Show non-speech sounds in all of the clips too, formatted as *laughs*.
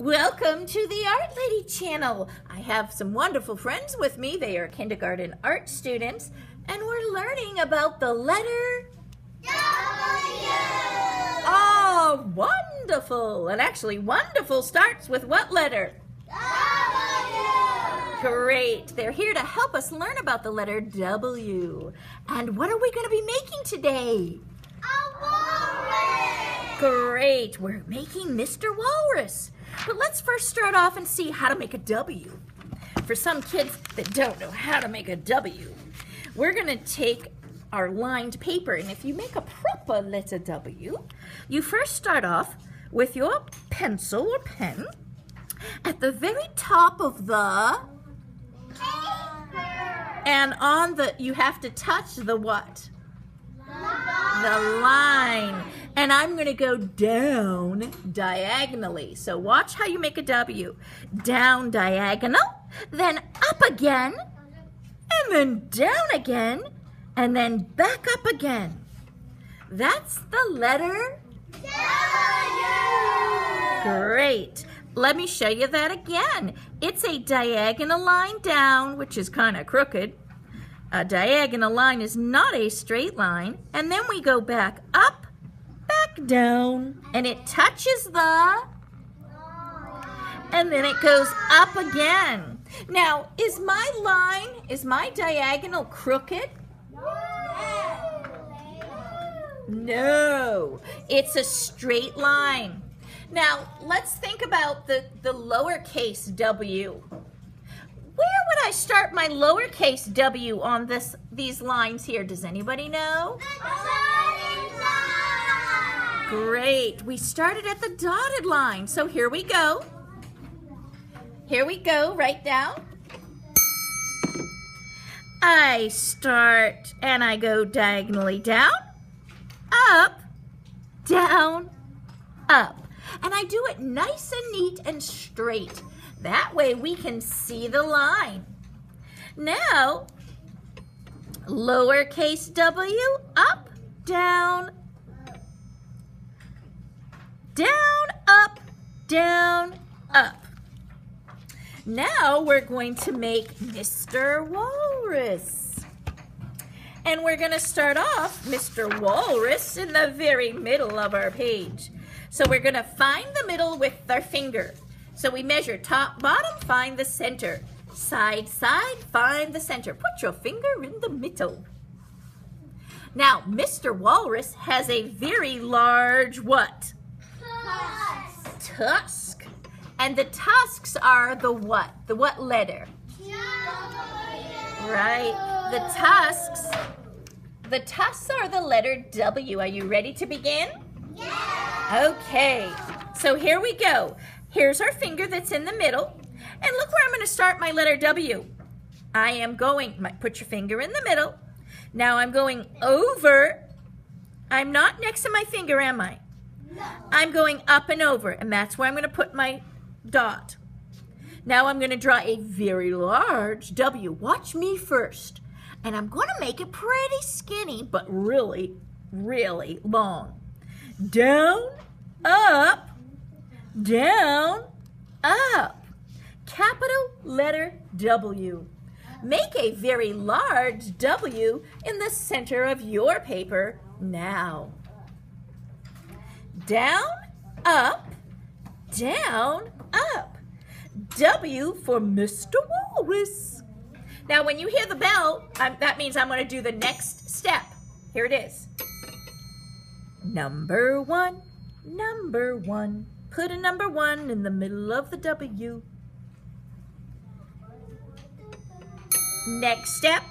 Welcome to the Art Lady channel. I have some wonderful friends with me. They are kindergarten art students, and we're learning about the letter W. Oh, wonderful. And actually, wonderful starts with what letter? W. Great. They're here to help us learn about the letter W. And what are we going to be making today? A walrus. Great. We're making Mr. Walrus. But let's first start off and see how to make a W. For some kids that don't know how to make a W, we're going to take our lined paper. And if you make a proper letter W, you first start off with your pencil or pen at the very top of the Paper. and on the you have to touch the what? The the line. And I'm going to go down diagonally. So watch how you make a W. Down diagonal, then up again, and then down again, and then back up again. That's the letter. W. Great. Let me show you that again. It's a diagonal line down, which is kind of crooked. A diagonal line is not a straight line. And then we go back up, back down, and it touches the, and then it goes up again. Now, is my line, is my diagonal crooked? No, it's a straight line. Now, let's think about the, the lowercase w. Where would I start my lowercase w on this these lines here? Does anybody know? Great. We started at the dotted line. So here we go. Here we go, right down. I start and I go diagonally down, up, down, up. And I do it nice and neat and straight. That way we can see the line. Now, lowercase w, up, down, down, up, down, up. Now we're going to make Mr. Walrus. And we're going to start off Mr. Walrus in the very middle of our page. So we're going to find the middle with our finger. So we measure top, bottom, find the center. Side, side, find the center. Put your finger in the middle. Now, Mr. Walrus has a very large what? Tusk. And the tusks are the what? The what letter? Right. The tusks. The tusks are the letter W. Are you ready to begin? Okay. So here we go. Here's our finger that's in the middle. And look where I'm going to start my letter W. I am going, put your finger in the middle. Now I'm going over. I'm not next to my finger, am I? I'm going up and over, and that's where I'm going to put my dot. Now I'm going to draw a very large W. Watch me first. And I'm going to make it pretty skinny, but really, really long. Down, up, down, up. Capital letter W. Make a very large W in the center of your paper now. Down, up, down, up. W for Mr. Walrus. Now, when you hear the bell, I'm, that means I'm going to do the next step. Here it is. Number one, number one. Put a number one in the middle of the W. Next step,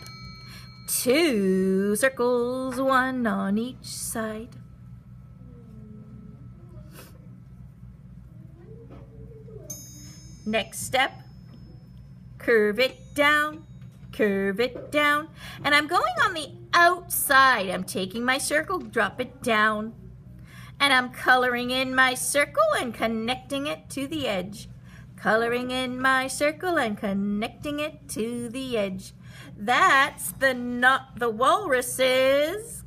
two circles, one on each side. Next step, curve it down, curve it down. And I'm going on the outside. I'm taking my circle, drop it down. And I'm coloring in my circle and connecting it to the edge. Coloring in my circle and connecting it to the edge. That's the not the walrus's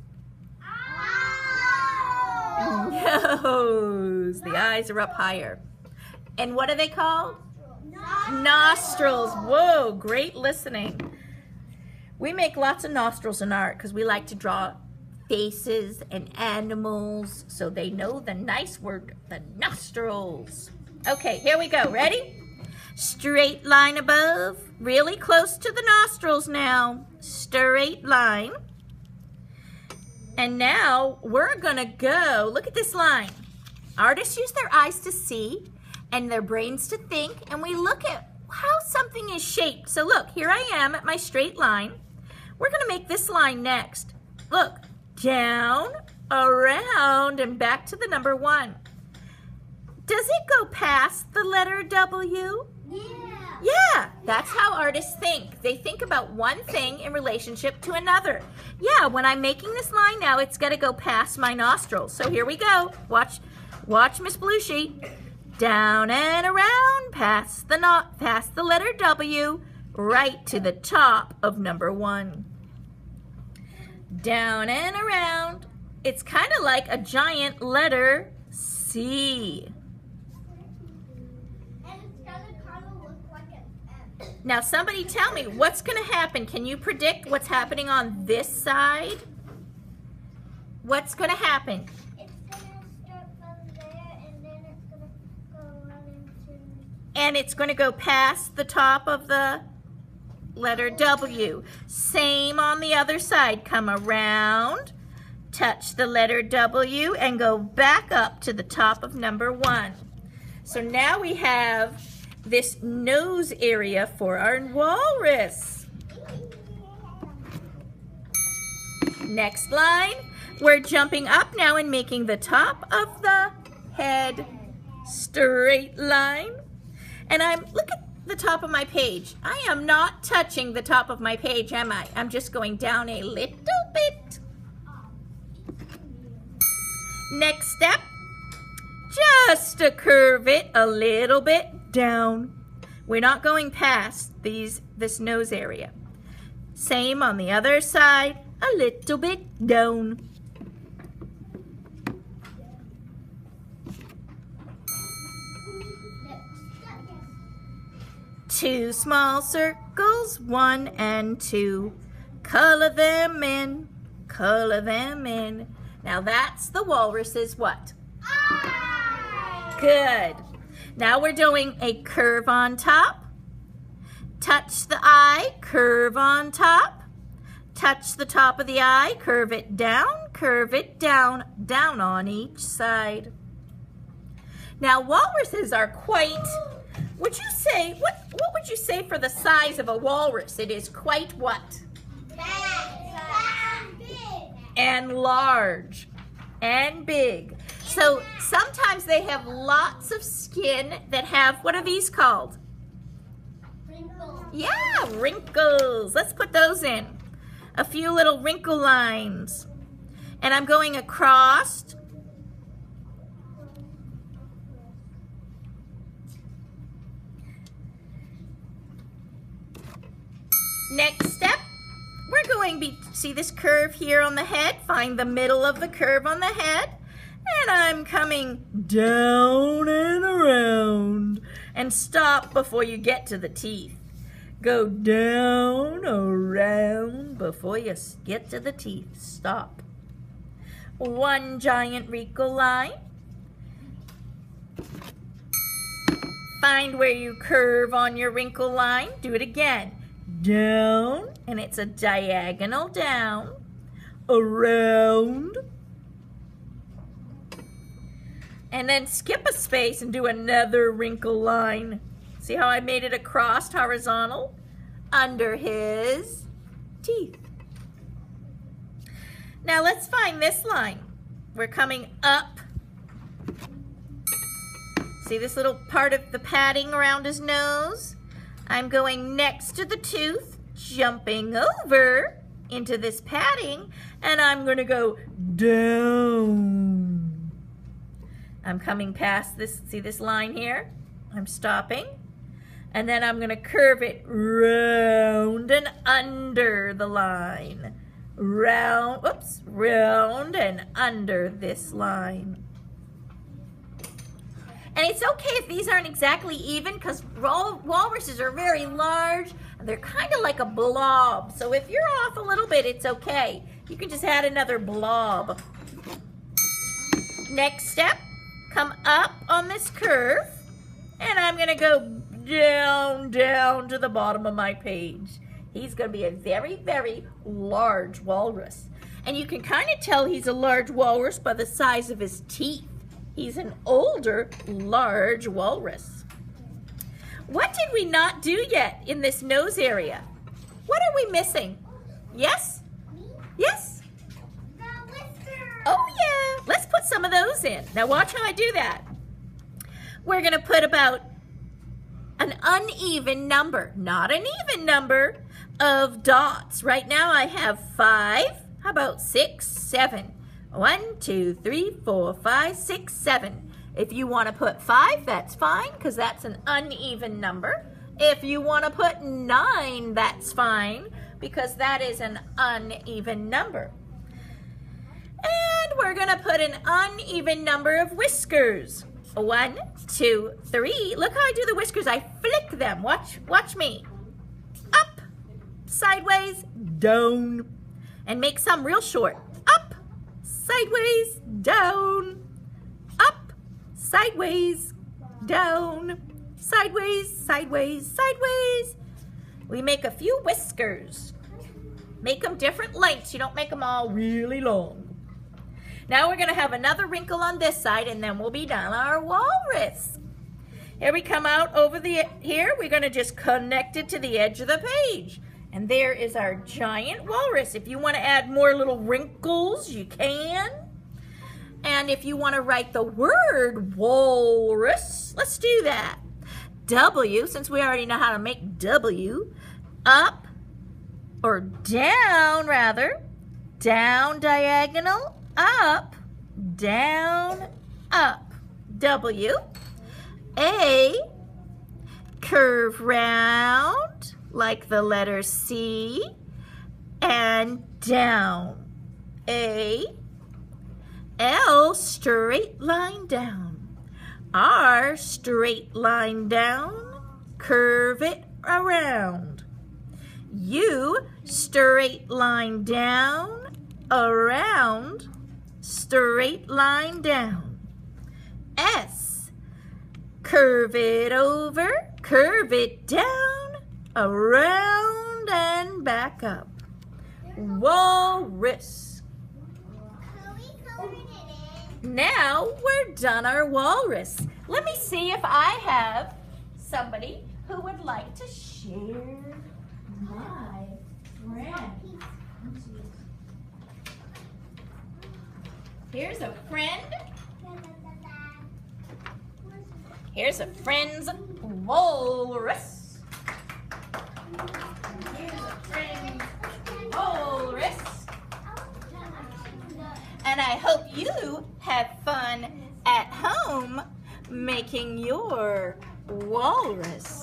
*laughs* nose. The eyes are up higher. And what are they called? Nostrils. Whoa, great listening. We make lots of nostrils in art because we like to draw faces and animals so they know the nice word, the nostrils. Okay, here we go. Ready? Straight line above, really close to the nostrils now. Straight line. And now we're gonna go, look at this line. Artists use their eyes to see and their brains to think, and we look at how something is shaped. So look, here I am at my straight line. We're gonna make this line next. Look, down, around, and back to the number one. Does it go past the letter W? Yeah. Yeah, that's how artists think. They think about one thing in relationship to another. Yeah, when I'm making this line now, it's gonna go past my nostrils. So here we go. Watch, watch Miss Belushi. Down and around, past the not, past the letter W, right to the top of number one. Down and around. It's kind of like a giant letter C. Now, somebody tell me what's going to happen. Can you predict what's happening on this side? What's going to happen? And it's going to go past the top of the letter W. Same on the other side. Come around, touch the letter W, and go back up to the top of number one. So now we have this nose area for our walrus. Next line, we're jumping up now and making the top of the head straight line. And I'm, look at the top of my page. I am not touching the top of my page, am I? I'm just going down a little bit. Next step, just to curve it a little bit down. We're not going past these this nose area. Same on the other side, a little bit down. Two small circles, one and two. Color them in, color them in. Now that's the walrus's what? Eye. Good. Now we're doing a curve on top. Touch the eye, curve on top. Touch the top of the eye, curve it down, curve it down, down on each side. Now walruses are quite, would you say, what, what would you say for the size of a walrus? It is quite what? and large and big. So sometimes they have lots of skin that have, what are these called? Wrinkles. Yeah, wrinkles. Let's put those in. A few little wrinkle lines. And I'm going across. Next step, we're going to see this curve here on the head? Find the middle of the curve on the head. And I'm coming down and around. And stop before you get to the teeth. Go down, around, before you get to the teeth. Stop. One giant wrinkle line. Find where you curve on your wrinkle line. Do it again. Down, and it's a diagonal down. Around. And then skip a space and do another wrinkle line. See how I made it across horizontal? Under his teeth. Now let's find this line. We're coming up. See this little part of the padding around his nose? I'm going next to the tooth, jumping over into this padding, and I'm going to go down. I'm coming past this, see this line here? I'm stopping. And then I'm going to curve it round and under the line. Round, oops, round and under this line. And it's okay if these aren't exactly even because walruses are very large they're kind of like a blob. So if you're off a little bit, it's okay. You can just add another blob. Next step, come up on this curve and I'm gonna go down, down to the bottom of my page. He's gonna be a very, very large walrus. And you can kind of tell he's a large walrus by the size of his teeth. He's an older, large walrus. What did we not do yet in this nose area? What are we missing? Yes? Yes? The whiskers. Oh yeah, let's put some of those in. Now watch how I do that. We're gonna put about an uneven number, not an even number, of dots. Right now I have five, how about six, seven? One, two, three, four, five, six, seven. If you want to put five, that's fine because that's an uneven number. If you want to put nine, that's fine because that is an uneven number. And we're going to put an uneven number of whiskers. One, two, three. Look how I do the whiskers. I flick them. Watch, watch me. Up, sideways, down. And make some real short sideways, down, up, sideways, down, sideways, sideways, sideways. We make a few whiskers. Make them different lengths. You don't make them all really long. Now we're to have another wrinkle on this side and then we'll be done our walrus. Here we come out over the, here we're to just connect it to the edge of the page. And there is our giant walrus. If you want to add more little wrinkles, you can. And if you want to write the word walrus, let's do that. W, since we already know how to make W, up or down rather, down diagonal, up, down, up. W, A, curve round, like the letter C, and down. A, L, straight line down. R, straight line down, curve it around. U, straight line down, around, straight line down. S, curve it over, curve it down, around and back up. Walrus. Now we're done our walrus. Let me see if I have somebody who would like to share my friend. Here's a friend. Here's a friend's walrus. And I hope you have fun at home making your walrus.